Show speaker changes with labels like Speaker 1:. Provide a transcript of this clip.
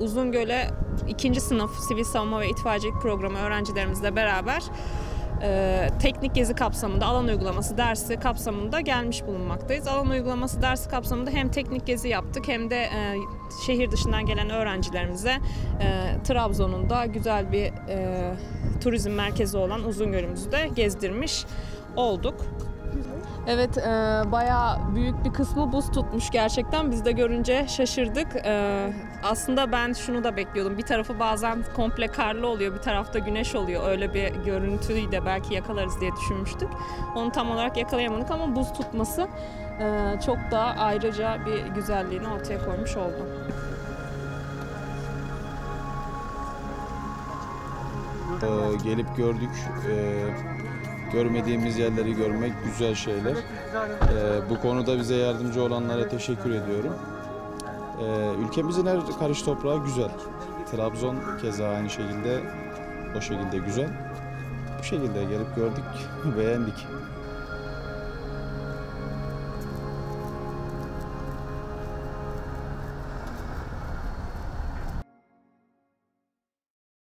Speaker 1: Uzungöl'e ikinci sınıf sivil savunma ve itfaiyecilik programı öğrencilerimizle beraber e, teknik gezi kapsamında alan uygulaması dersi kapsamında gelmiş bulunmaktayız. Alan uygulaması dersi kapsamında hem teknik gezi yaptık hem de e, şehir dışından gelen öğrencilerimize e, Trabzon'un da güzel bir e, turizm merkezi olan Uzungöl'ümüzü de gezdirmiş olduk. Evet, e, bayağı büyük bir kısmı buz tutmuş gerçekten. Biz de görünce şaşırdık. E, aslında ben şunu da bekliyordum. Bir tarafı bazen komple karlı oluyor, bir tarafta güneş oluyor. Öyle bir görüntüyü de belki yakalarız diye düşünmüştük. Onu tam olarak yakalayamadık ama buz tutması e, çok daha ayrıca bir güzelliğini ortaya koymuş oldu.
Speaker 2: Ee, gelip gördük. Ee, görmediğimiz yerleri görmek güzel şeyler. Ee, bu konuda bize yardımcı olanlara teşekkür ediyorum. Ee, ülkemizin her karış toprağı güzel. Trabzon keza aynı şekilde o şekilde güzel. Bu şekilde gelip gördük, beğendik.